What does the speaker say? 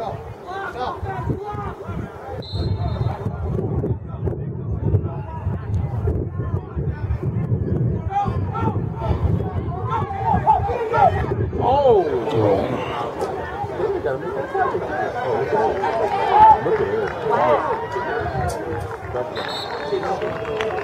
Look at it. Wow.